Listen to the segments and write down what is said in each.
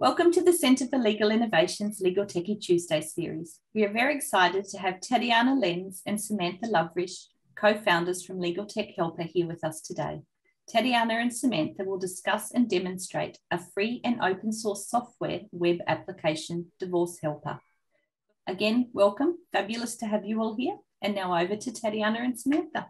Welcome to the Centre for Legal Innovation's Legal Techy Tuesday series. We are very excited to have Tatiana Lenz and Samantha Lovrich, co-founders from Legal Tech Helper here with us today. Tatiana and Samantha will discuss and demonstrate a free and open source software web application, Divorce Helper. Again, welcome. Fabulous to have you all here. And now over to Tatiana and Samantha.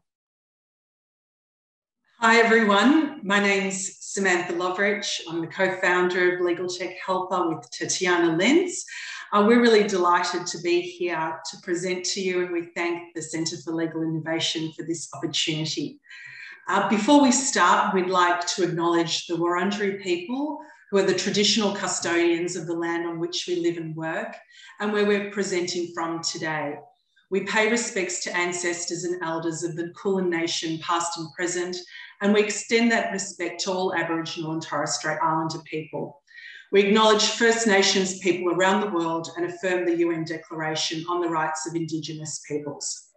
Hi, everyone. My name's Samantha Lovrich. I'm the co founder of Legal Tech Helper with Tatiana Lenz. Uh, we're really delighted to be here to present to you, and we thank the Centre for Legal Innovation for this opportunity. Uh, before we start, we'd like to acknowledge the Wurundjeri people, who are the traditional custodians of the land on which we live and work, and where we're presenting from today. We pay respects to ancestors and elders of the Kulin Nation, past and present, and we extend that respect to all Aboriginal and Torres Strait Islander people. We acknowledge First Nations people around the world and affirm the UN Declaration on the Rights of Indigenous Peoples.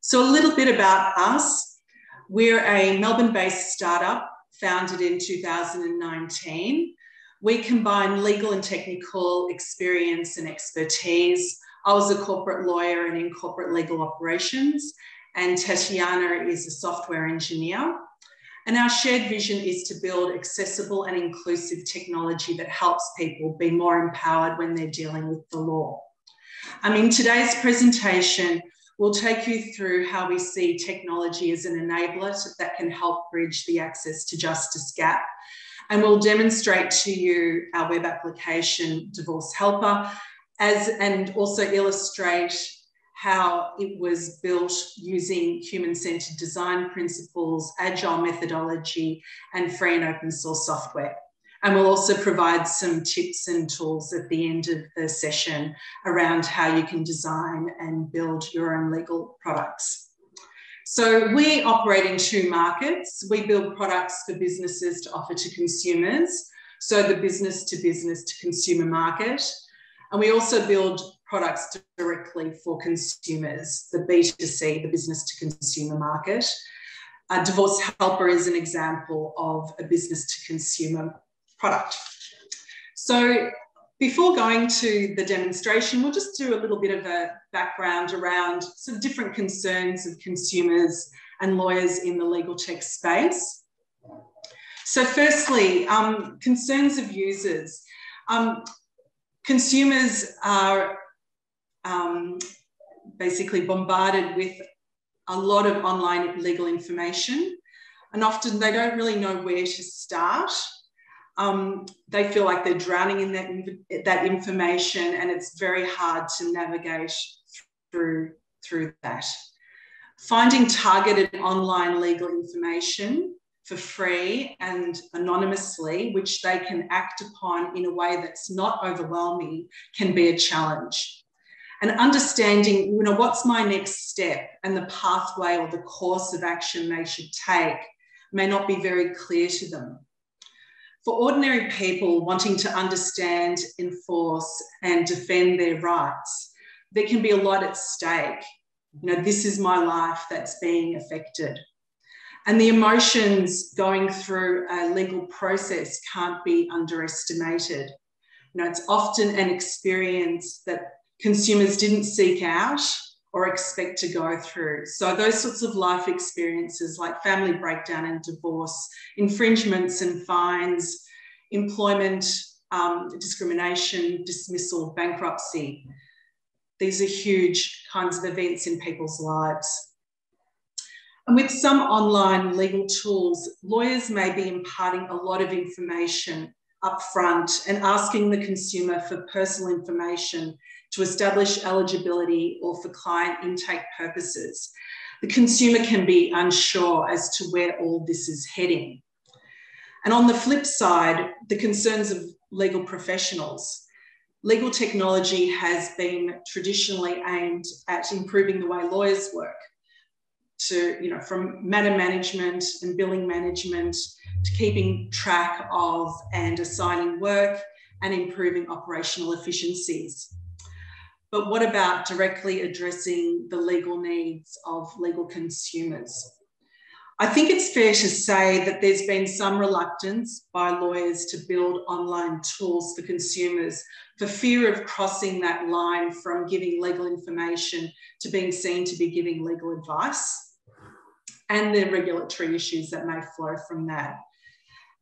So, a little bit about us. We're a Melbourne based startup founded in 2019. We combine legal and technical experience and expertise. I was a corporate lawyer and in corporate legal operations, and Tatiana is a software engineer. And our shared vision is to build accessible and inclusive technology that helps people be more empowered when they're dealing with the law. I mean, today's presentation we'll take you through how we see technology as an enabler that can help bridge the access to justice gap. And we'll demonstrate to you our web application, Divorce Helper, as and also illustrate how it was built using human-centered design principles, agile methodology, and free and open source software. And we'll also provide some tips and tools at the end of the session around how you can design and build your own legal products. So we operate in two markets. We build products for businesses to offer to consumers. So the business to business to consumer market. And we also build products directly for consumers, the B2C, the business to consumer market. A Divorce Helper is an example of a business to consumer product. So before going to the demonstration, we'll just do a little bit of a background around sort of different concerns of consumers and lawyers in the legal tech space. So firstly, um, concerns of users. Um, consumers are um, basically bombarded with a lot of online legal information, and often they don't really know where to start. Um, they feel like they're drowning in that, that information, and it's very hard to navigate through, through that. Finding targeted online legal information for free and anonymously, which they can act upon in a way that's not overwhelming, can be a challenge and understanding, you know, what's my next step and the pathway or the course of action they should take may not be very clear to them. For ordinary people wanting to understand, enforce, and defend their rights, there can be a lot at stake. You know, this is my life that's being affected. And the emotions going through a legal process can't be underestimated. You know, it's often an experience that consumers didn't seek out or expect to go through. So, those sorts of life experiences like family breakdown and divorce, infringements and fines, employment um, discrimination, dismissal, bankruptcy, these are huge kinds of events in people's lives. And with some online legal tools, lawyers may be imparting a lot of information upfront and asking the consumer for personal information to establish eligibility or for client intake purposes. The consumer can be unsure as to where all this is heading. And on the flip side, the concerns of legal professionals. Legal technology has been traditionally aimed at improving the way lawyers work to, you know, from matter management and billing management to keeping track of and assigning work and improving operational efficiencies. But what about directly addressing the legal needs of legal consumers? I think it's fair to say that there's been some reluctance by lawyers to build online tools for consumers for fear of crossing that line from giving legal information to being seen to be giving legal advice and the regulatory issues that may flow from that.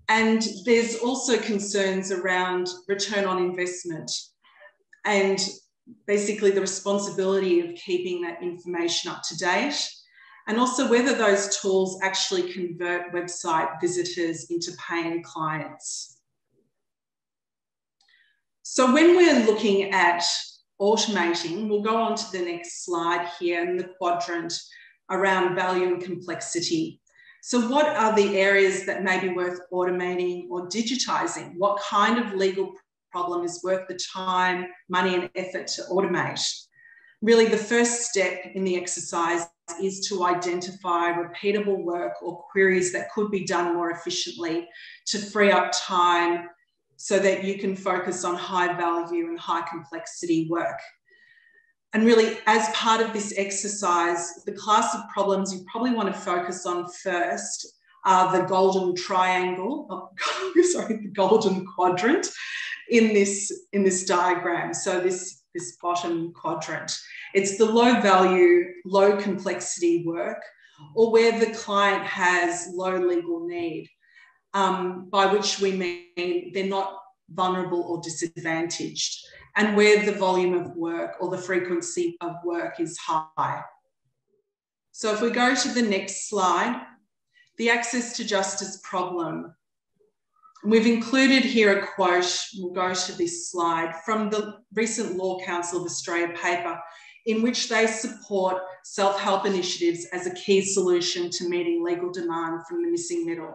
And there's also concerns around return on investment and basically the responsibility of keeping that information up to date and also whether those tools actually convert website visitors into paying clients. So when we're looking at automating, we'll go on to the next slide here in the quadrant around value and complexity. So what are the areas that may be worth automating or digitizing? What kind of legal problem is worth the time, money and effort to automate? Really the first step in the exercise is to identify repeatable work or queries that could be done more efficiently to free up time so that you can focus on high value and high complexity work. And really, as part of this exercise, the class of problems you probably want to focus on first are the golden triangle, oh, sorry, the golden quadrant in this, in this diagram. So this, this bottom quadrant. It's the low value, low complexity work, or where the client has low legal need, um, by which we mean they're not vulnerable or disadvantaged, and where the volume of work or the frequency of work is high. So if we go to the next slide, the access to justice problem. We've included here a quote, we'll go to this slide, from the recent Law Council of Australia paper in which they support self help initiatives as a key solution to meeting legal demand from the missing middle.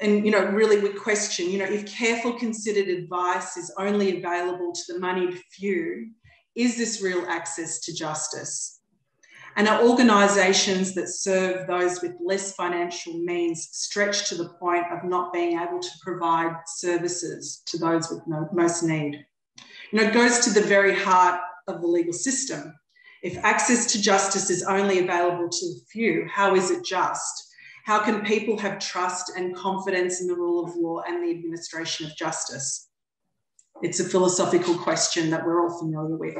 And, you know, really we question, you know, if careful considered advice is only available to the moneyed few, is this real access to justice? And are organisations that serve those with less financial means stretched to the point of not being able to provide services to those with no, most need? You know, it goes to the very heart of the legal system. If access to justice is only available to the few, how is it just? How can people have trust and confidence in the rule of law and the administration of justice? It's a philosophical question that we're all familiar with.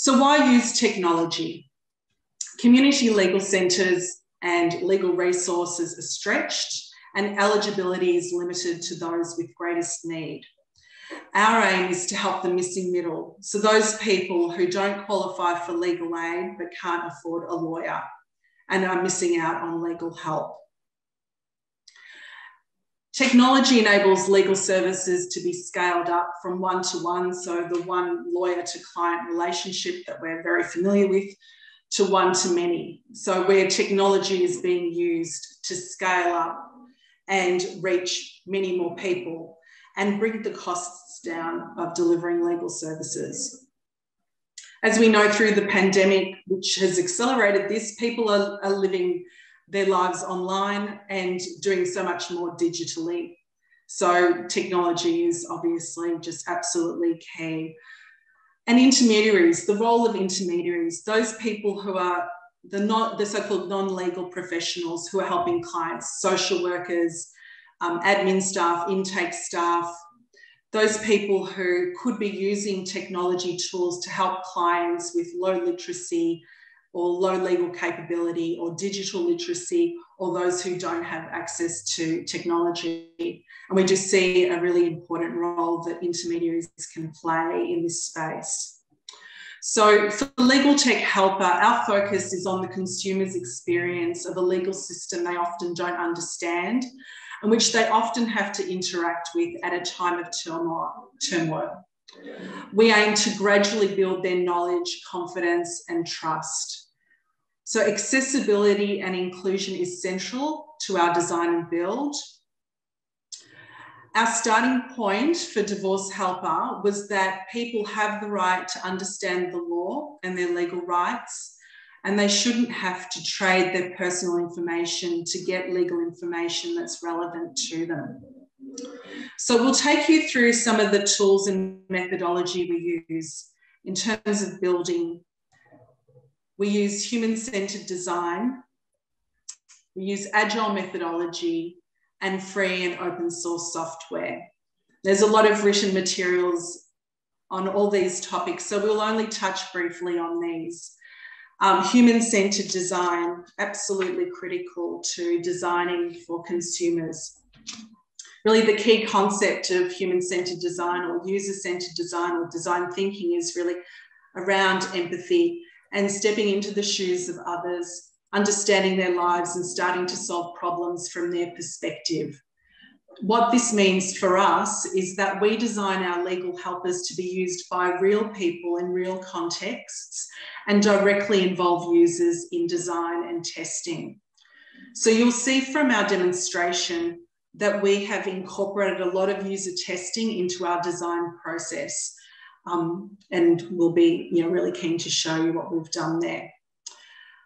So, why use technology? Community legal centres and legal resources are stretched, and eligibility is limited to those with greatest need. Our aim is to help the missing middle. So, those people who don't qualify for legal aid but can't afford a lawyer and are missing out on legal help. Technology enables legal services to be scaled up from one to one, so the one lawyer to client relationship that we're very familiar with, to one to many. So, where technology is being used to scale up and reach many more people and bring the costs down of delivering legal services. As we know through the pandemic, which has accelerated this, people are, are living their lives online and doing so much more digitally. So technology is obviously just absolutely key. And intermediaries, the role of intermediaries, those people who are the, not, the so-called non-legal professionals who are helping clients, social workers, um, admin staff, intake staff, those people who could be using technology tools to help clients with low literacy or low legal capability or digital literacy or those who don't have access to technology. And we just see a really important role that intermediaries can play in this space. So for Legal Tech Helper, our focus is on the consumer's experience of a legal system they often don't understand and which they often have to interact with at a time of turmoil. turmoil. We aim to gradually build their knowledge, confidence, and trust. So, accessibility and inclusion is central to our design and build. Our starting point for Divorce Helper was that people have the right to understand the law and their legal rights and they shouldn't have to trade their personal information to get legal information that's relevant to them. So we'll take you through some of the tools and methodology we use in terms of building. We use human-centered design We use agile methodology and free and open source software. There's a lot of written materials on all these topics, so we'll only touch briefly on these. Um, human centered design, absolutely critical to designing for consumers. Really, the key concept of human centered design or user centered design or design thinking is really around empathy and stepping into the shoes of others, understanding their lives and starting to solve problems from their perspective. What this means for us is that we design our legal helpers to be used by real people in real contexts and directly involve users in design and testing. So you'll see from our demonstration that we have incorporated a lot of user testing into our design process. Um, and we'll be you know, really keen to show you what we've done there.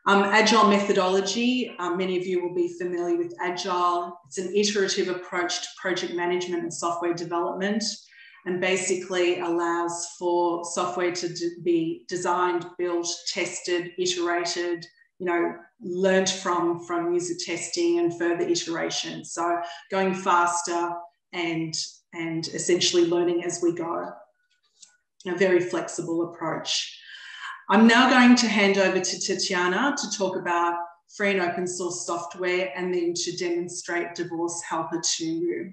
Um, agile methodology, um, many of you will be familiar with Agile. It's an iterative approach to project management and software development and basically allows for software to be designed, built, tested, iterated, you know, learnt from, from user testing and further iteration. So going faster and, and essentially learning as we go. A very flexible approach. I'm now going to hand over to Tatiana to talk about free and open source software and then to demonstrate Divorce Helper to you.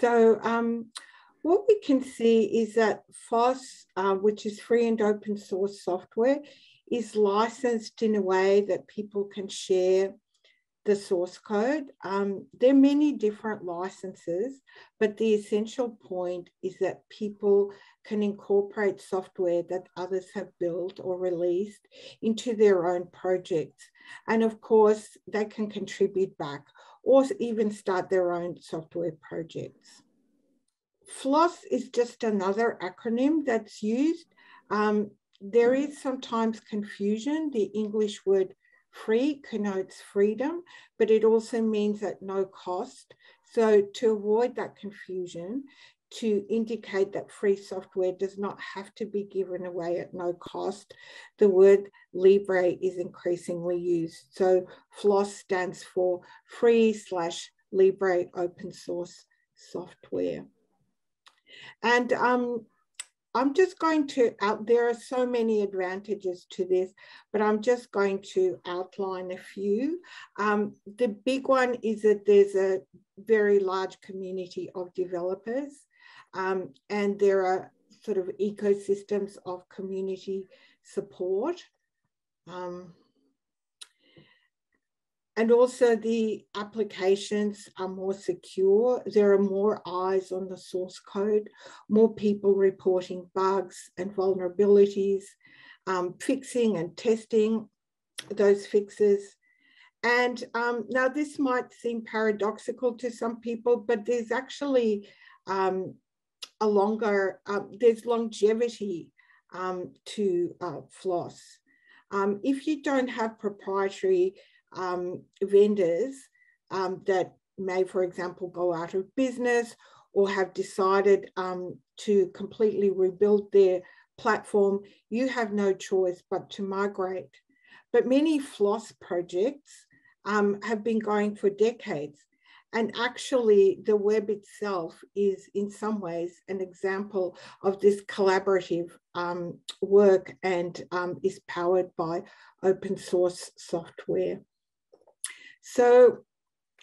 So um, what we can see is that FOSS, uh, which is free and open source software, is licensed in a way that people can share the source code. Um, there are many different licenses, but the essential point is that people can incorporate software that others have built or released into their own projects. And of course, they can contribute back or even start their own software projects. FLOSS is just another acronym that's used. Um, there is sometimes confusion. The English word free connotes freedom, but it also means at no cost. So to avoid that confusion, to indicate that free software does not have to be given away at no cost, the word Libre is increasingly used. So FLOSS stands for free slash Libre open source software. And um, I'm just going to out, there are so many advantages to this, but I'm just going to outline a few. Um, the big one is that there's a very large community of developers um, and there are sort of ecosystems of community support. Um, and also the applications are more secure. There are more eyes on the source code, more people reporting bugs and vulnerabilities, um, fixing and testing those fixes. And um, now this might seem paradoxical to some people, but there's actually um, a longer, um, there's longevity um, to uh, floss. Um, if you don't have proprietary um, vendors um, that may, for example, go out of business or have decided um, to completely rebuild their platform, you have no choice but to migrate. But many floss projects um, have been going for decades. And actually, the web itself is, in some ways, an example of this collaborative um, work and um, is powered by open source software. So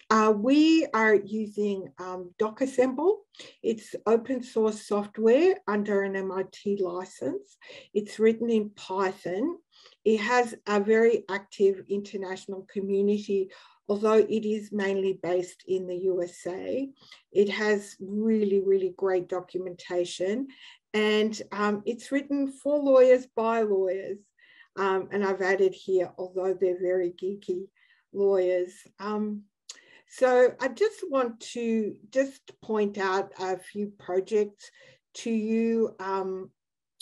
uh, we are using um, docassemble. It's open source software under an MIT license. It's written in Python. It has a very active international community, although it is mainly based in the USA. It has really, really great documentation and um, it's written for lawyers by lawyers. Um, and I've added here, although they're very geeky, lawyers. Um, so I just want to just point out a few projects to you. Um,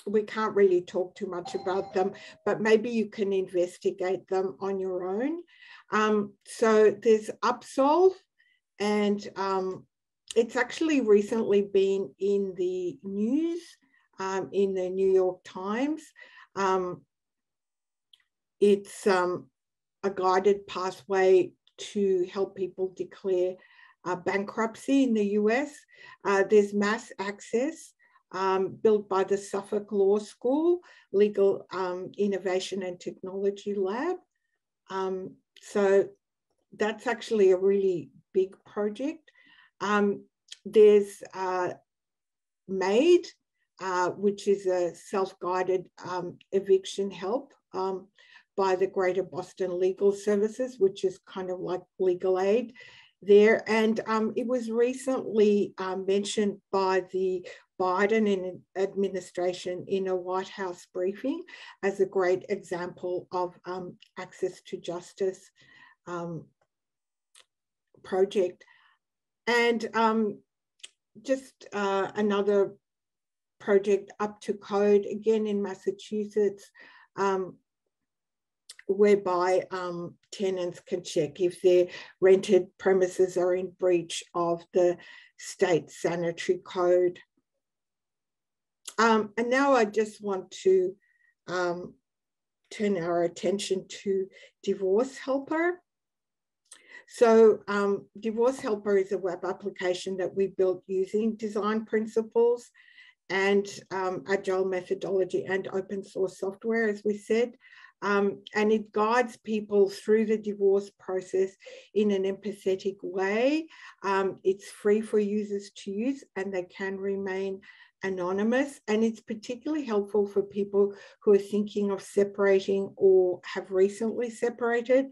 we can't really talk too much about them, but maybe you can investigate them on your own. Um, so there's Upsolve, and um, it's actually recently been in the news um, in the New York Times. Um, it's um, a guided pathway to help people declare uh, bankruptcy in the US. Uh, there's Mass Access, um, built by the Suffolk Law School Legal um, Innovation and Technology Lab. Um, so that's actually a really big project. Um, there's uh, MADE, uh, which is a self-guided um, eviction help um, by the Greater Boston Legal Services, which is kind of like legal aid there. And um, it was recently um, mentioned by the Biden administration in a White House briefing as a great example of um, access to justice um, project. And um, just uh, another project up to code, again in Massachusetts, um, whereby um, tenants can check if their rented premises are in breach of the state sanitary code. Um, and now I just want to um, turn our attention to Divorce Helper. So um, Divorce Helper is a web application that we built using design principles and um, agile methodology and open source software, as we said. Um, and it guides people through the divorce process in an empathetic way. Um, it's free for users to use and they can remain anonymous. And it's particularly helpful for people who are thinking of separating or have recently separated.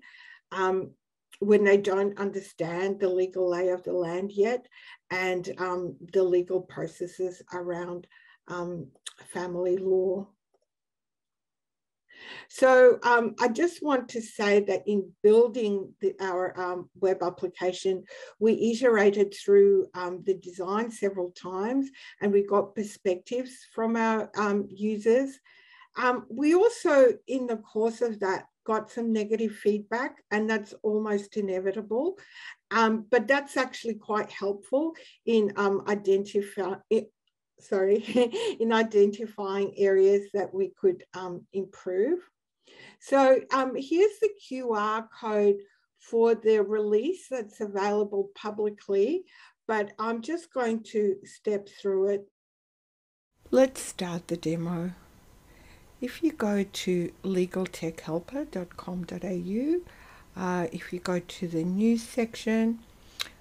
Um, when they don't understand the legal lay of the land yet and um, the legal processes around um, family law. So um, I just want to say that in building the, our um, web application, we iterated through um, the design several times and we got perspectives from our um, users. Um, we also, in the course of that, got some negative feedback and that's almost inevitable. Um, but that's actually quite helpful in identifying sorry, in identifying areas that we could um, improve. So um, here's the QR code for the release that's available publicly, but I'm just going to step through it. Let's start the demo. If you go to legaltechhelper.com.au, uh, if you go to the news section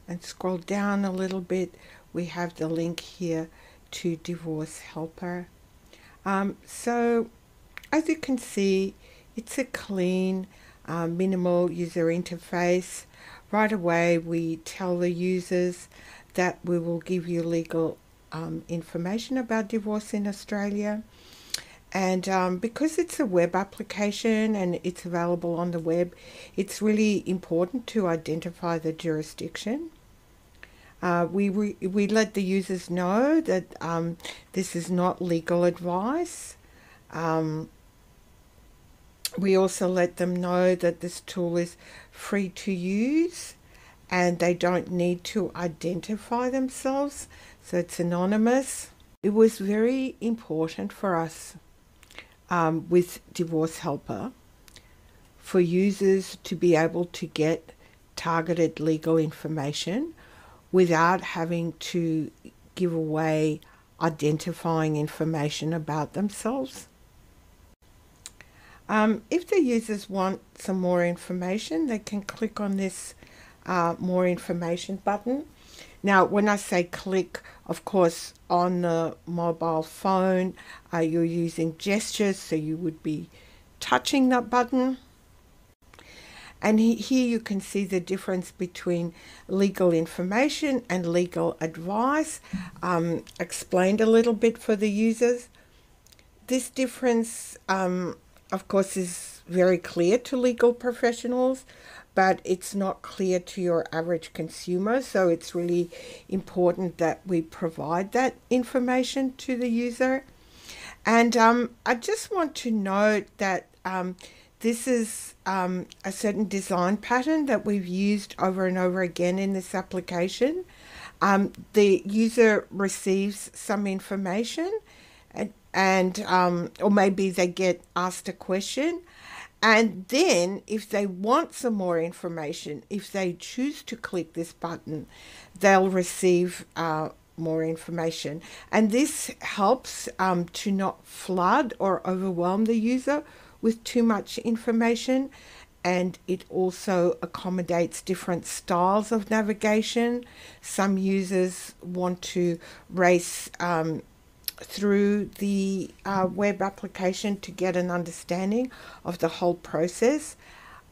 and scroll down a little bit, we have the link here to Divorce Helper. Um, so as you can see, it's a clean, uh, minimal user interface. Right away, we tell the users that we will give you legal um, information about divorce in Australia. And um, because it's a web application and it's available on the web, it's really important to identify the jurisdiction. Uh, we, we, we let the users know that um, this is not legal advice. Um, we also let them know that this tool is free to use and they don't need to identify themselves, so it's anonymous. It was very important for us um, with Divorce Helper for users to be able to get targeted legal information without having to give away identifying information about themselves. Um, if the users want some more information, they can click on this uh, more information button. Now, when I say click, of course, on the mobile phone, uh, you're using gestures, so you would be touching that button. And he, here you can see the difference between legal information and legal advice, um, explained a little bit for the users. This difference, um, of course, is very clear to legal professionals, but it's not clear to your average consumer. So it's really important that we provide that information to the user. And um, I just want to note that um, this is um, a certain design pattern that we've used over and over again in this application. Um, the user receives some information and, and um, or maybe they get asked a question And then, if they want some more information, if they choose to click this button, they'll receive uh, more information. And this helps um, to not flood or overwhelm the user with too much information. And it also accommodates different styles of navigation. Some users want to race um, through the uh, web application to get an understanding of the whole process.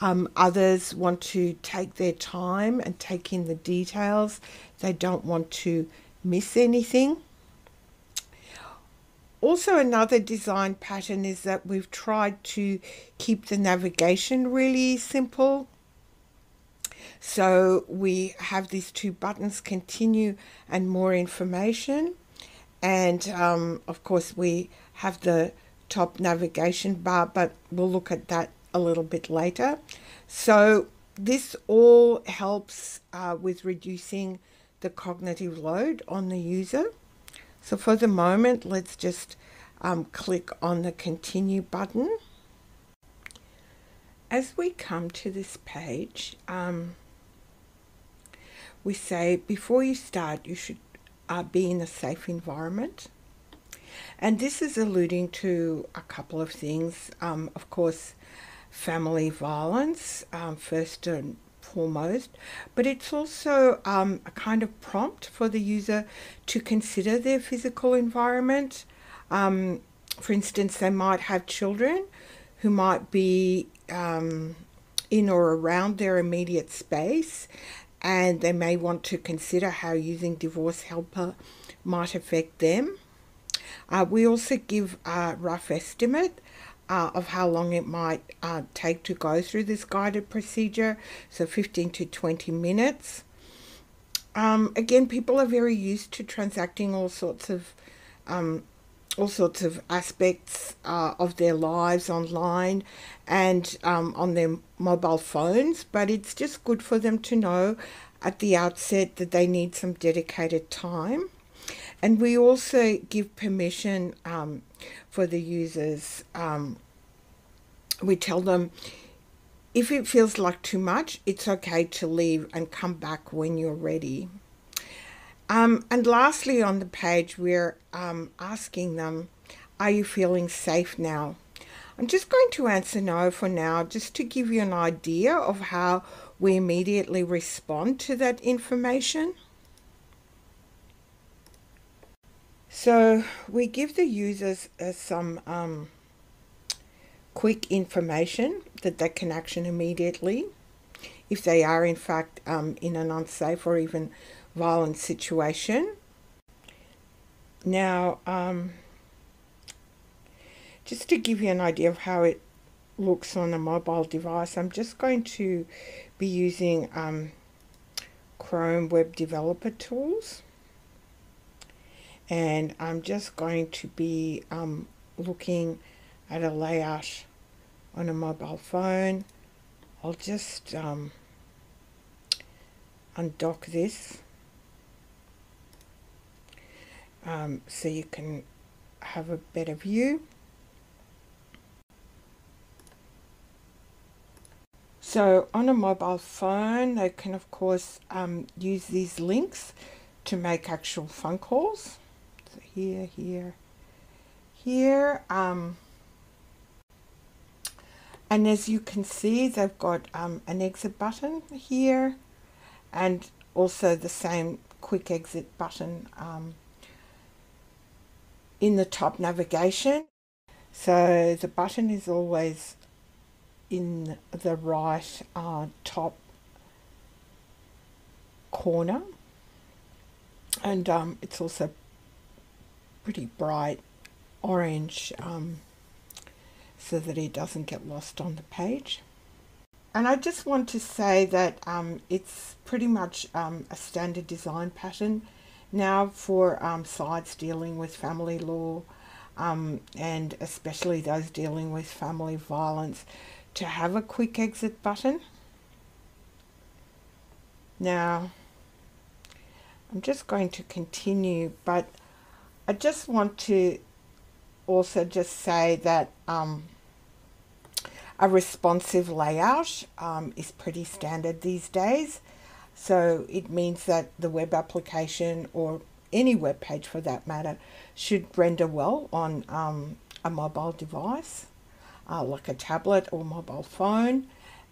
Um, others want to take their time and take in the details. They don't want to miss anything. Also, another design pattern is that we've tried to keep the navigation really simple. So we have these two buttons, continue and more information. And um, of course, we have the top navigation bar, but we'll look at that a little bit later. So this all helps uh, with reducing the cognitive load on the user. So for the moment, let's just um, click on the continue button. As we come to this page, um, we say before you start, you should uh, be in a safe environment. And this is alluding to a couple of things. Um, of course, family violence, um, first and foremost, but it's also um, a kind of prompt for the user to consider their physical environment. Um, for instance, they might have children who might be um, in or around their immediate space and they may want to consider how using divorce helper might affect them. Uh, we also give a rough estimate uh, of how long it might uh, take to go through this guided procedure, so 15 to 20 minutes. Um, again, people are very used to transacting all sorts of um, all sorts of aspects uh, of their lives online and um, on their mobile phones, but it's just good for them to know at the outset that they need some dedicated time. And we also give permission um, for the users. Um, we tell them if it feels like too much, it's okay to leave and come back when you're ready. Um, and lastly, on the page, we're um, asking them, Are you feeling safe now? I'm just going to answer no for now, just to give you an idea of how we immediately respond to that information. So we give the users uh, some um, quick information that they can action immediately if they are in fact um, in an unsafe or even violent situation. Now, um, just to give you an idea of how it looks on a mobile device, I'm just going to be using um, Chrome Web Developer Tools. And I'm just going to be um, looking at a layout on a mobile phone. I'll just um, undock this um, so you can have a better view. So on a mobile phone, they can of course um, use these links to make actual phone calls. Here, here, here. Um, and as you can see, they've got um, an exit button here and also the same quick exit button um, in the top navigation. So the button is always in the right uh, top corner and um, it's also pretty bright orange um, so that it doesn't get lost on the page. And I just want to say that um, it's pretty much um, a standard design pattern now for um, sites dealing with family law um, and especially those dealing with family violence to have a quick exit button. Now, I'm just going to continue, but I just want to also just say that um, A responsive layout um, is pretty standard these days. So it means that the web application or any web page for that matter should render well on um, a mobile device, uh, like a tablet or mobile phone.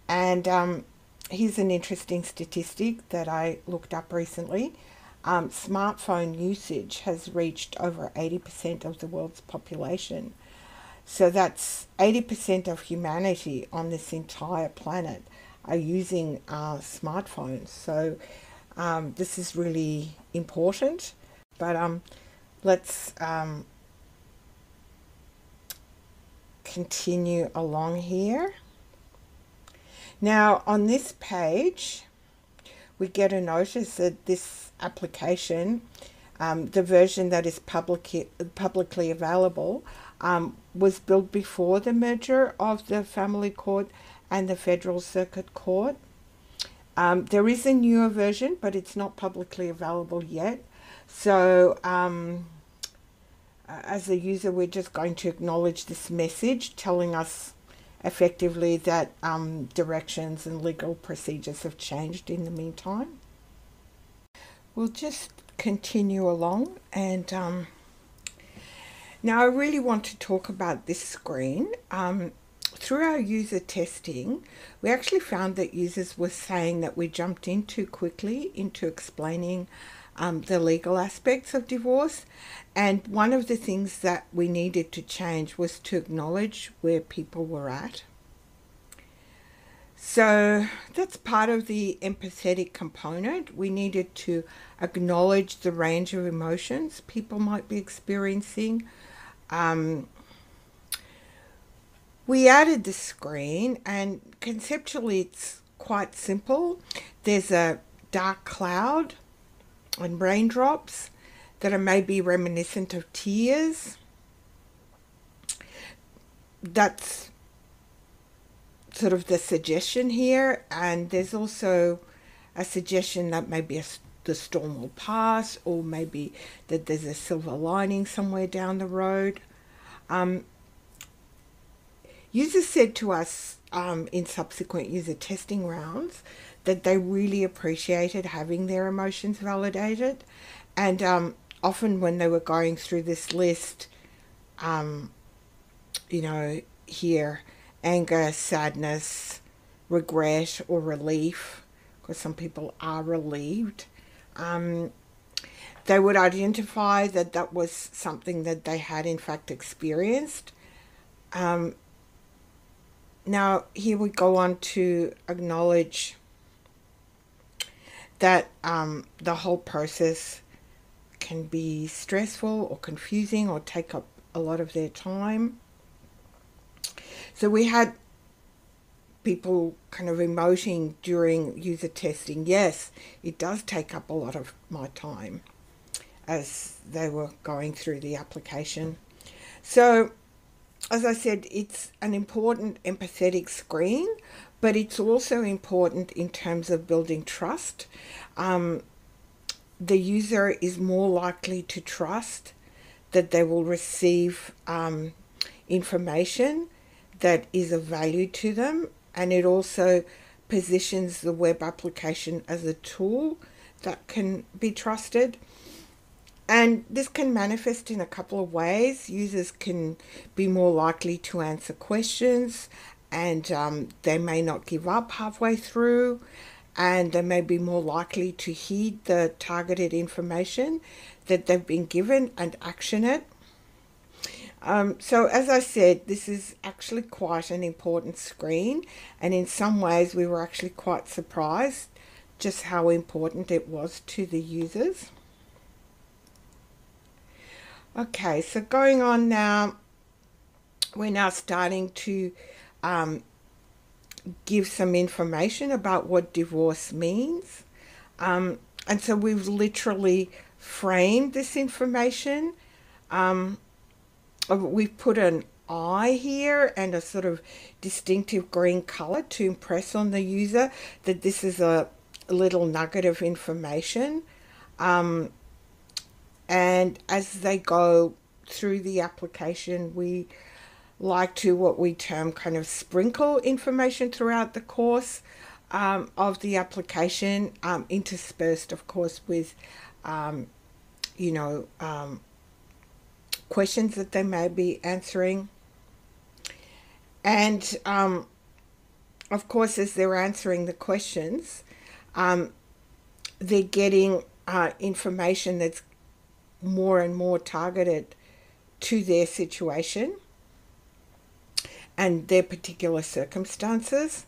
And um, here's an interesting statistic that I looked up recently. Um, smartphone usage has reached over 80% of the world's population. So that's 80% of humanity on this entire planet are using uh, smartphones. So um, this is really important. But um, let's um, continue along here. Now on this page, we get a notice that this application, um, the version that is public, publicly available, um, was built before the merger of the Family Court and the Federal Circuit Court. Um, there is a newer version, but it's not publicly available yet. So um, as a user, we're just going to acknowledge this message telling us effectively that um, directions and legal procedures have changed in the meantime. We'll just continue along and um, now I really want to talk about this screen. Um, through our user testing, we actually found that users were saying that we jumped in too quickly into explaining um, the legal aspects of divorce. And one of the things that we needed to change was to acknowledge where people were at. So that's part of the empathetic component. We needed to acknowledge the range of emotions people might be experiencing. Um, we added the screen, and conceptually, it's quite simple. There's a dark cloud and raindrops that are maybe reminiscent of tears. That's sort of the suggestion here, and there's also a suggestion that maybe a, the storm will pass, or maybe that there's a silver lining somewhere down the road. Um, users said to us um, in subsequent user testing rounds that they really appreciated having their emotions validated. And um, often when they were going through this list, um, you know, here, anger, sadness, regret, or relief, because some people are relieved, um, they would identify that that was something that they had in fact experienced. Um, now, here we go on to acknowledge that um, the whole process can be stressful or confusing or take up a lot of their time. So we had people kind of emoting during user testing. Yes, it does take up a lot of my time as they were going through the application. So, as I said, it's an important empathetic screen but it's also important in terms of building trust. Um, the user is more likely to trust that they will receive um, information that is of value to them, and it also positions the web application as a tool that can be trusted. And this can manifest in a couple of ways. Users can be more likely to answer questions and um, they may not give up halfway through and they may be more likely to heed the targeted information that they've been given and action it. Um, so as I said, this is actually quite an important screen and in some ways we were actually quite surprised just how important it was to the users. Okay, so going on now, we're now starting to um, give some information about what divorce means. Um, and so we've literally framed this information. Um, we've put an eye here and a sort of distinctive green color to impress on the user that this is a little nugget of information. Um, and as they go through the application, we like to what we term kind of sprinkle information throughout the course um, of the application, um, interspersed, of course, with, um, you know, um, questions that they may be answering. And um, of course, as they're answering the questions, um, they're getting uh, information that's more and more targeted to their situation and their particular circumstances.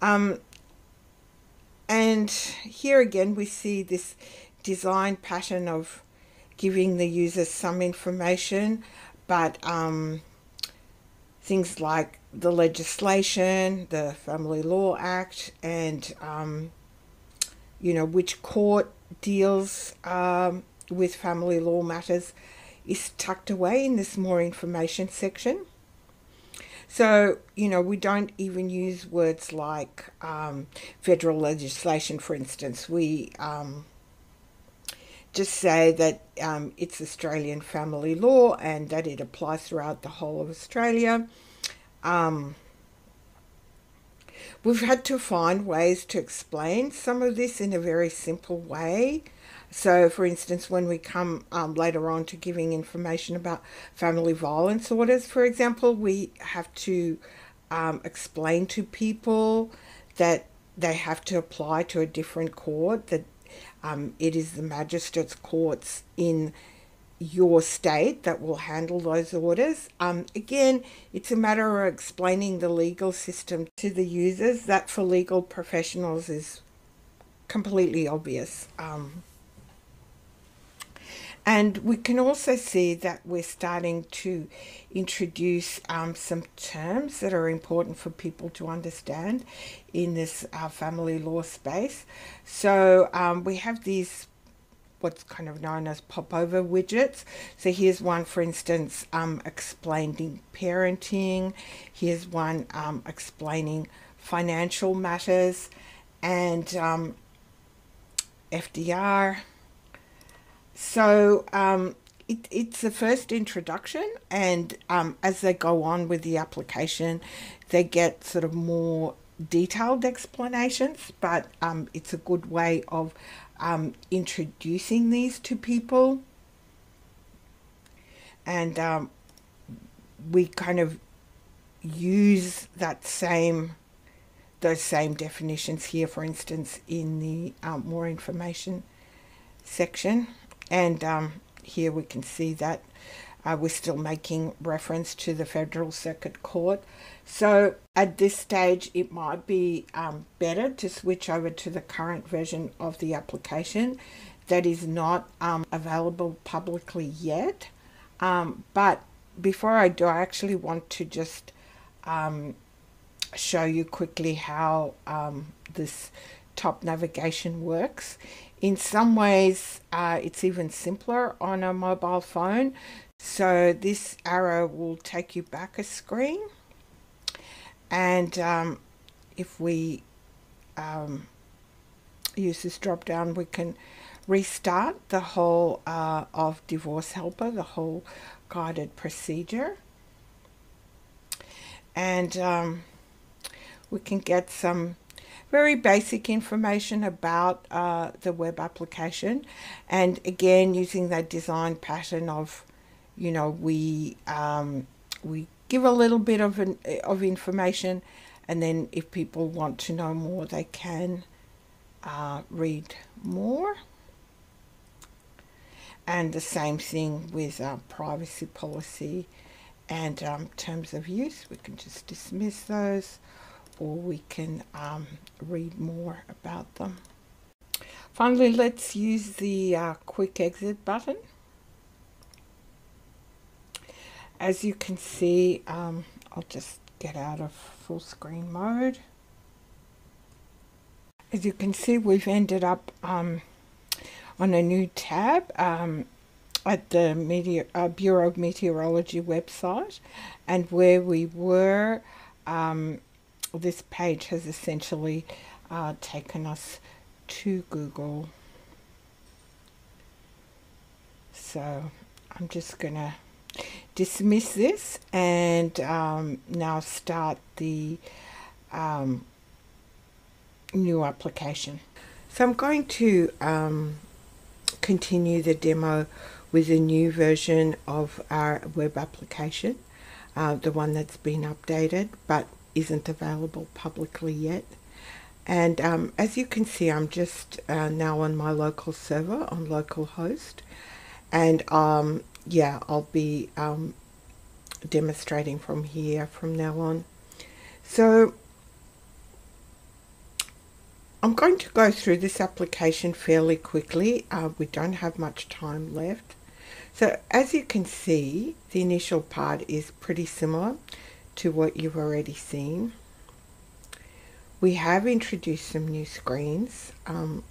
Um, and here again, we see this design pattern of giving the user some information, but um, things like the legislation, the Family Law Act, and um, you know which court deals um, with family law matters is tucked away in this more information section. So, you know, we don't even use words like um, federal legislation, for instance. We um, just say that um, it's Australian family law and that it applies throughout the whole of Australia. Um, we've had to find ways to explain some of this in a very simple way. So, for instance, when we come um, later on to giving information about family violence orders, for example, we have to um, explain to people that they have to apply to a different court, that um, it is the magistrates' courts in your state that will handle those orders. Um, again, it's a matter of explaining the legal system to the users. That for legal professionals is completely obvious. Um, and we can also see that we're starting to introduce um, some terms that are important for people to understand in this uh, family law space. So um, we have these what's kind of known as popover widgets. So here's one, for instance, um, explaining parenting. Here's one um, explaining financial matters and um, FDR. So um, it, it's the first introduction, and um, as they go on with the application, they get sort of more detailed explanations, but um, it's a good way of um, introducing these to people. And um, we kind of use that same those same definitions here, for instance, in the um, more information section. And um, here we can see that uh, we're still making reference to the Federal Circuit Court. So at this stage, it might be um, better to switch over to the current version of the application that is not um, available publicly yet. Um, but before I do, I actually want to just um, show you quickly how um, this top navigation works. In some ways, uh, it's even simpler on a mobile phone. So this arrow will take you back a screen. And um, if we um, use this drop down, we can restart the whole uh, of Divorce Helper, the whole guided procedure. And um, we can get some very basic information about uh, the web application. And again, using that design pattern of, you know, we, um, we give a little bit of, an, of information and then if people want to know more, they can uh, read more. And the same thing with uh, privacy policy and um, terms of use. We can just dismiss those or we can um, read more about them. Finally, let's use the uh, quick exit button. As you can see, um, I'll just get out of full screen mode. As you can see, we've ended up um, on a new tab um, at the Meteor, uh, Bureau of Meteorology website and where we were um, this page has essentially uh, taken us to Google. So I'm just going to dismiss this and um, now start the um, new application. So I'm going to um, continue the demo with a new version of our web application, uh, the one that's been updated but isn't available publicly yet. And um, as you can see, I'm just uh, now on my local server on localhost. And um, yeah, I'll be um, demonstrating from here from now on. So I'm going to go through this application fairly quickly. Uh, we don't have much time left. So as you can see, the initial part is pretty similar to what you've already seen. We have introduced some new screens. Um,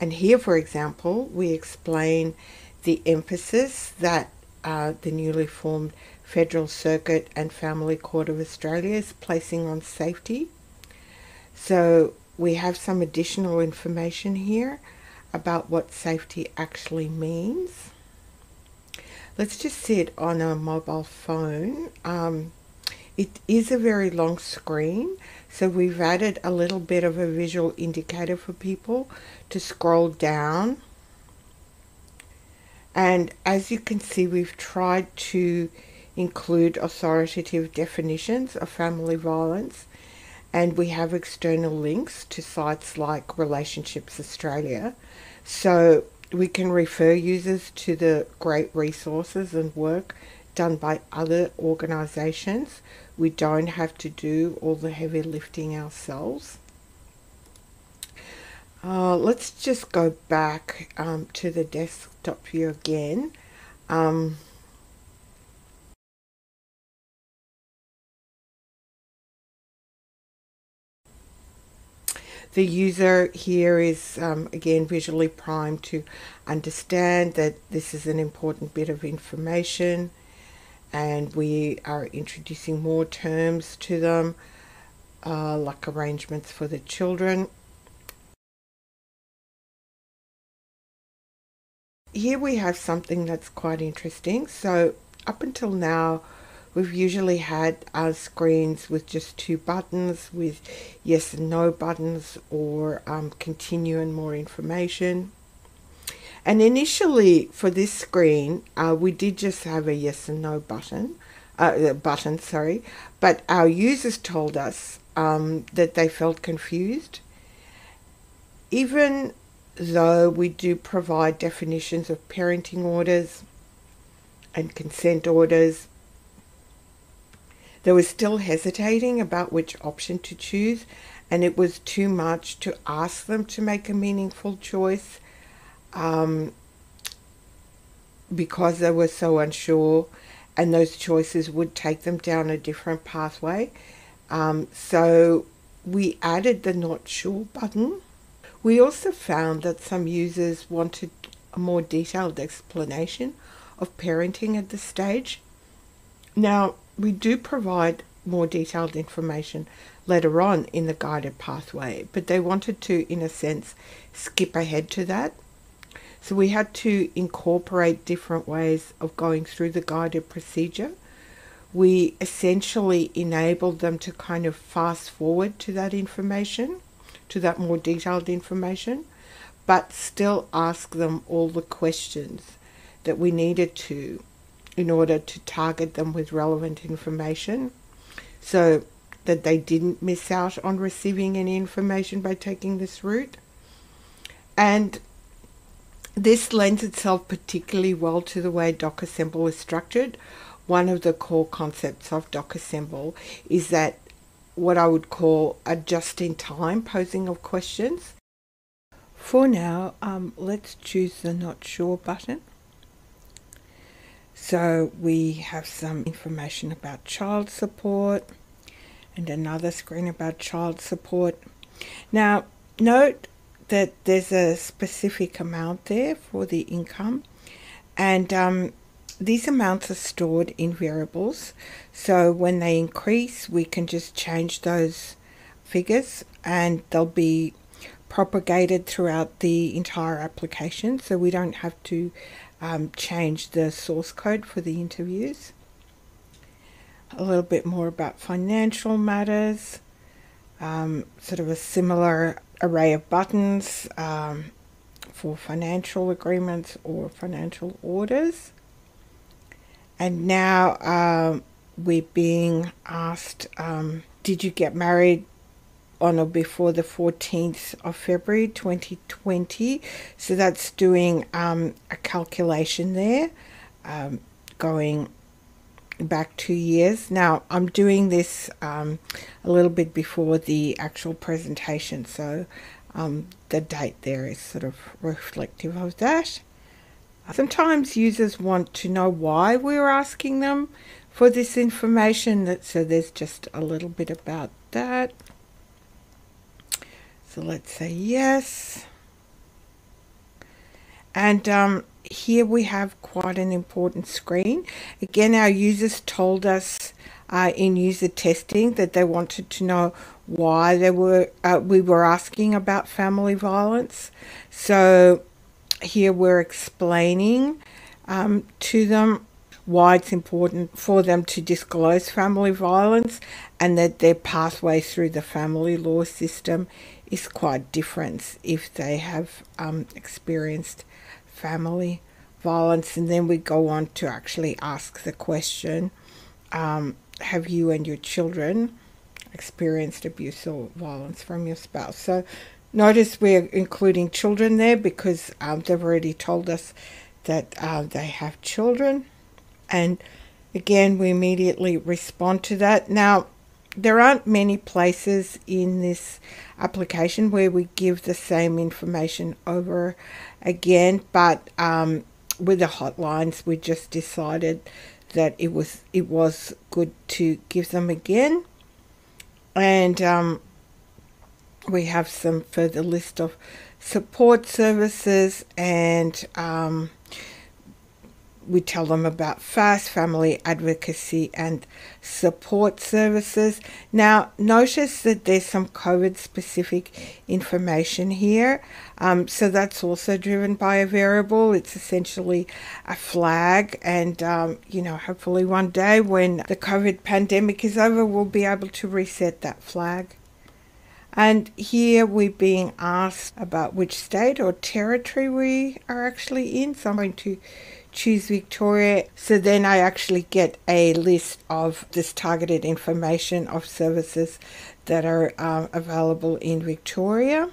and here, for example, we explain the emphasis that uh, the newly formed Federal Circuit and Family Court of Australia is placing on safety. So we have some additional information here about what safety actually means. Let's just see it on a mobile phone. Um, it is a very long screen, so we've added a little bit of a visual indicator for people to scroll down. And as you can see, we've tried to include authoritative definitions of family violence and we have external links to sites like Relationships Australia. So we can refer users to the great resources and work done by other organisations. We don't have to do all the heavy lifting ourselves. Uh, let's just go back um, to the desktop view again. Um, the user here is um, again visually primed to understand that this is an important bit of information and we are introducing more terms to them uh, like arrangements for the children. Here we have something that's quite interesting. So up until now We've usually had our screens with just two buttons with yes and no buttons or um, continue and more information. And initially for this screen, uh, we did just have a yes and no button, uh, button, sorry, but our users told us um, that they felt confused. Even though we do provide definitions of parenting orders and consent orders, they were still hesitating about which option to choose, and it was too much to ask them to make a meaningful choice um, because they were so unsure, and those choices would take them down a different pathway. Um, so we added the not sure button. We also found that some users wanted a more detailed explanation of parenting at this stage. Now, we do provide more detailed information later on in the guided pathway, but they wanted to, in a sense, skip ahead to that. So we had to incorporate different ways of going through the guided procedure. We essentially enabled them to kind of fast forward to that information, to that more detailed information, but still ask them all the questions that we needed to in order to target them with relevant information so that they didn't miss out on receiving any information by taking this route. And this lends itself particularly well to the way DocAssemble is structured. One of the core concepts of DocAssemble is that what I would call a just-in-time posing of questions. For now, um, let's choose the not sure button. So we have some information about child support and another screen about child support. Now, note that there's a specific amount there for the income, and um, these amounts are stored in variables. So when they increase, we can just change those figures and they'll be propagated throughout the entire application. So we don't have to um, changed the source code for the interviews. A little bit more about financial matters, um, sort of a similar array of buttons um, for financial agreements or financial orders. And now um, we're being asked um, Did you get married on or before the 14th of February 2020? So that's doing um, a calculation there, um, going back two years. Now I'm doing this um, a little bit before the actual presentation, so um, the date there is sort of reflective of that. Sometimes users want to know why we're asking them for this information, that, so there's just a little bit about that. So let's say yes. And um, here we have quite an important screen. Again, our users told us uh, in user testing that they wanted to know why they were uh, we were asking about family violence. So here we're explaining um, to them why it's important for them to disclose family violence and that their pathway through the family law system is quite different if they have um, experienced family violence. And then we go on to actually ask the question um, Have you and your children experienced abuse or violence from your spouse? So notice we're including children there because um, they've already told us that uh, they have children. And again, we immediately respond to that. Now, there aren't many places in this application where we give the same information over again, but um, with the hotlines, we just decided that it was it was good to give them again, and um, we have some further list of support services and um, we tell them about FAST, family advocacy and support services. Now, notice that there's some COVID specific information here. Um, so that's also driven by a variable. It's essentially a flag. And, um, you know, hopefully one day when the COVID pandemic is over, we'll be able to reset that flag. And here we're being asked about which state or territory we are actually in. So I'm going to choose Victoria. So then I actually get a list of this targeted information of services that are um, available in Victoria.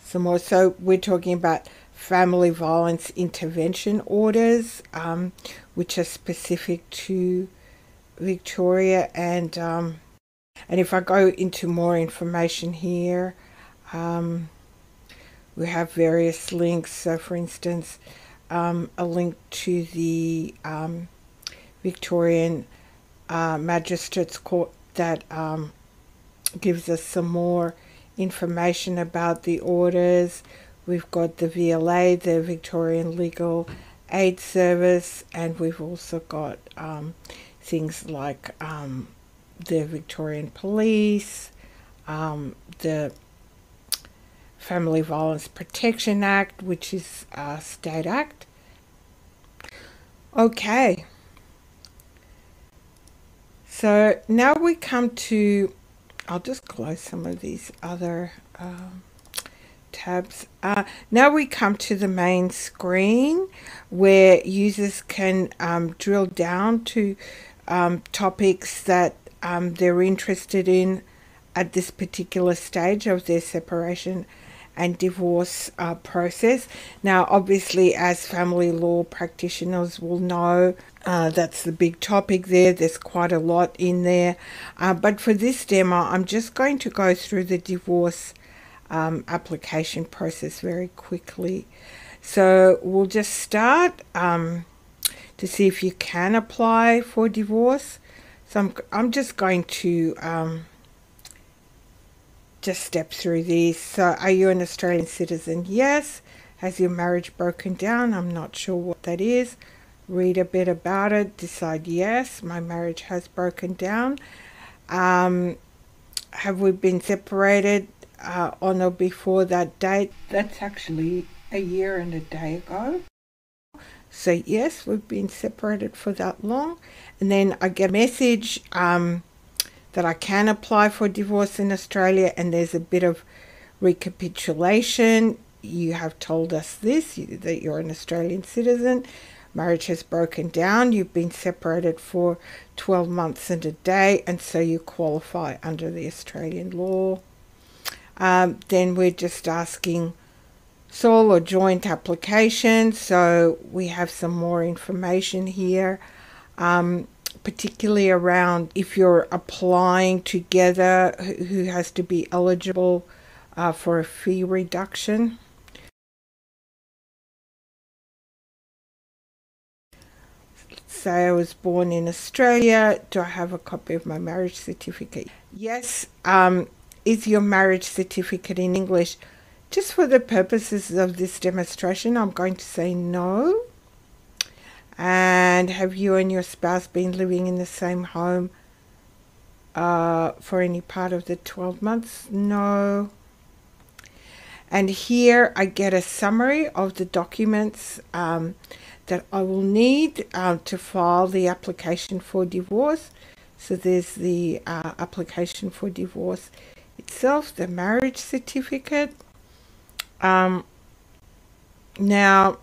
Some more. So we're talking about family violence intervention orders, um, which are specific to Victoria. And um, and if I go into more information here, um, we have various links. So, for instance, um, a link to the um, Victorian uh, Magistrates Court that um, gives us some more information about the orders. We've got the VLA, the Victorian Legal Aid Service, and we've also got um, things like um, the Victorian Police, um, the Family Violence Protection Act, which is a state act. Okay. So now we come to, I'll just close some of these other um, tabs. Uh, now we come to the main screen where users can um, drill down to um, topics that um, they're interested in at this particular stage of their separation and divorce uh, process. Now, obviously, as family law practitioners will know, uh, that's the big topic there. There's quite a lot in there. Uh, but for this demo, I'm just going to go through the divorce um, application process very quickly. So we'll just start um, to see if you can apply for divorce. So I'm, I'm just going to um, just step through these. So, are you an Australian citizen? Yes. Has your marriage broken down? I'm not sure what that is. Read a bit about it. Decide yes, my marriage has broken down. Um, have we been separated uh, on or before that date? That's actually a year and a day ago. So, yes, we've been separated for that long. And then I get a message um, that I can apply for divorce in Australia, and there's a bit of recapitulation. You have told us this that you're an Australian citizen. Marriage has broken down. You've been separated for 12 months and a day, and so you qualify under the Australian law. Um, then we're just asking sole or joint application. So we have some more information here, um, particularly around if you're applying together, who has to be eligible uh, for a fee reduction. Say I was born in Australia. Do I have a copy of my marriage certificate? Yes. Um, is your marriage certificate in English? Just for the purposes of this demonstration, I'm going to say no. And have you and your spouse been living in the same home uh, for any part of the 12 months? No. And here I get a summary of the documents um, that I will need uh, to file the application for divorce. So there's the uh, application for divorce itself, the marriage certificate, um, now,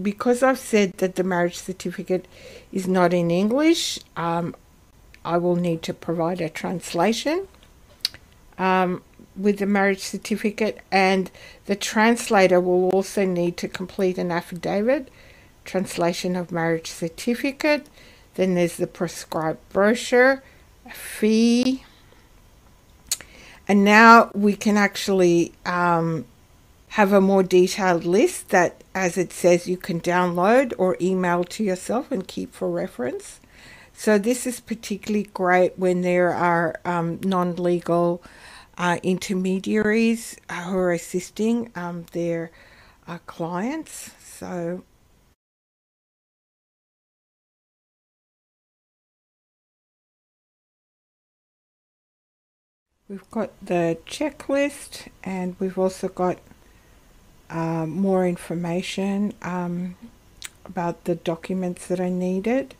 because I've said that the marriage certificate is not in English, um, I will need to provide a translation um, with the marriage certificate, and the translator will also need to complete an affidavit, translation of marriage certificate. Then there's the prescribed brochure, a fee, and now we can actually um, have a more detailed list that, as it says, you can download or email to yourself and keep for reference. So this is particularly great when there are um, non-legal uh, intermediaries who are assisting um, their uh, clients. So We've got the checklist and we've also got uh, more information um, about the documents that I needed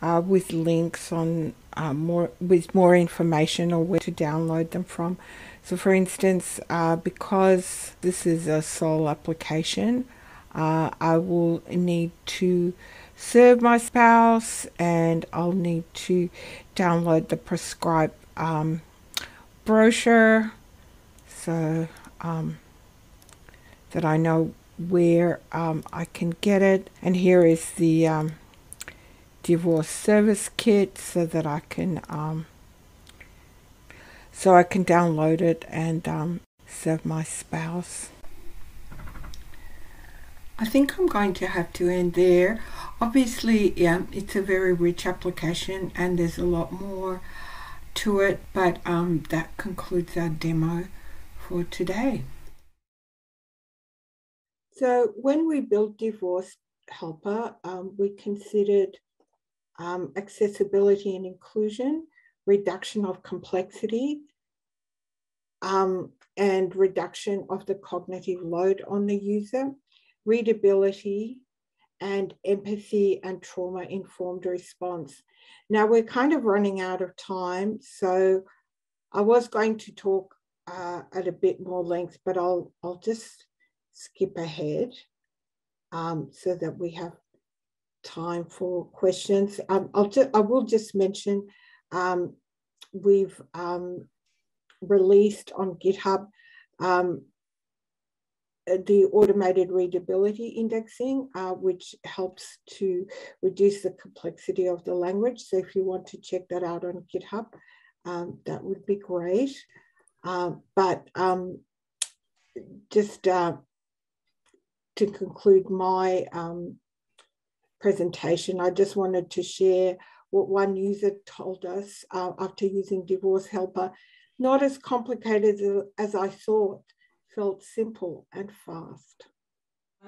uh, with links on uh, more with more information or where to download them from. So for instance, uh, because this is a sole application, uh, I will need to serve my spouse and I'll need to download the prescribed um, brochure so um, that I know where um, I can get it. And here is the um, divorce service kit so that I can um, so I can download it and um, serve my spouse. I think I'm going to have to end there. Obviously, yeah, it's a very rich application and there's a lot more to it, but um, that concludes our demo for today. So when we built Divorce Helper, um, we considered um, accessibility and inclusion, reduction of complexity, um, and reduction of the cognitive load on the user, readability, and empathy and trauma informed response. Now we're kind of running out of time, so I was going to talk uh, at a bit more length, but I'll I'll just skip ahead um, so that we have time for questions. Um, I'll I will just mention um, we've um, released on GitHub um, uh, the automated readability indexing, uh, which helps to reduce the complexity of the language. So if you want to check that out on GitHub, um, that would be great. Uh, but just uh, to conclude my um, presentation, I just wanted to share what one user told us uh, after using Divorce Helper. Not as complicated as I thought, felt simple and fast.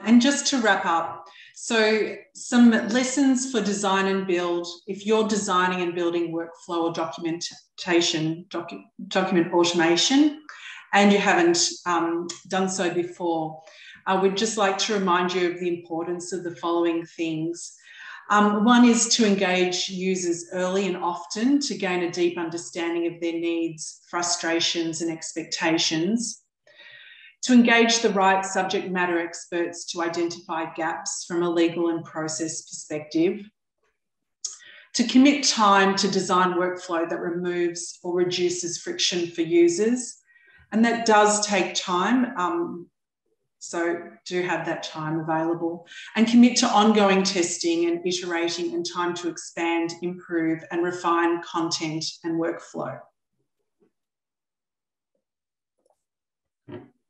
And just to wrap up, so some lessons for design and build. If you're designing and building workflow or documentation, docu- document automation, and you haven't um, done so before, uh, we'd just like to remind you of the importance of the following things. Um, one is to engage users early and often to gain a deep understanding of their needs, frustrations, and expectations. To engage the right subject matter experts to identify gaps from a legal and process perspective. To commit time to design workflow that removes or reduces friction for users. And that does take time. Um, so do have that time available and commit to ongoing testing and iterating and time to expand, improve and refine content and workflow.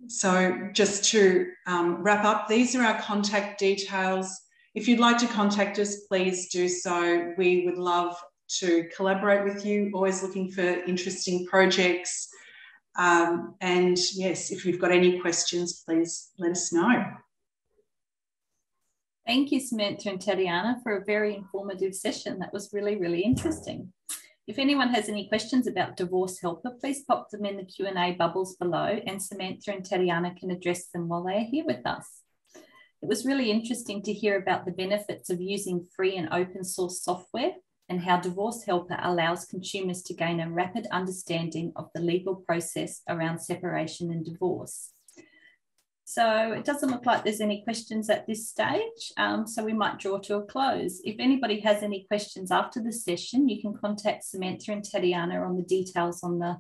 So just to um, wrap up, these are our contact details. If you'd like to contact us, please do so. We would love to collaborate with you, always looking for interesting projects, um, and yes, if you've got any questions, please let us know. Thank you, Samantha and Tatiana, for a very informative session. That was really, really interesting. If anyone has any questions about Divorce Helper, please pop them in the Q&A bubbles below and Samantha and Tatiana can address them while they are here with us. It was really interesting to hear about the benefits of using free and open source software and how Divorce Helper allows consumers to gain a rapid understanding of the legal process around separation and divorce. So it doesn't look like there's any questions at this stage, um, so we might draw to a close. If anybody has any questions after the session, you can contact Samantha and Tatiana on the details on the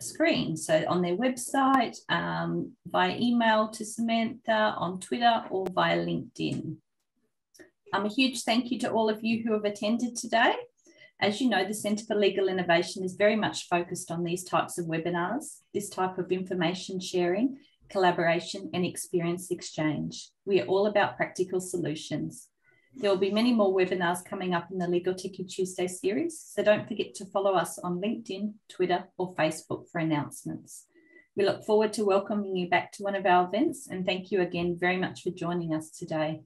screen. So on their website, um, via email to Samantha, on Twitter, or via LinkedIn. Um, a huge thank you to all of you who have attended today. As you know, the Centre for Legal Innovation is very much focused on these types of webinars, this type of information sharing, collaboration and experience exchange. We are all about practical solutions. There will be many more webinars coming up in the Legal Techy Tuesday series, so don't forget to follow us on LinkedIn, Twitter or Facebook for announcements. We look forward to welcoming you back to one of our events and thank you again very much for joining us today.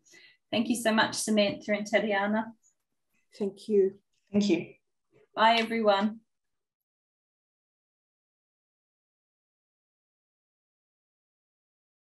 Thank you so much, Samantha and Tatiana. Thank you. Thank you. Bye, everyone.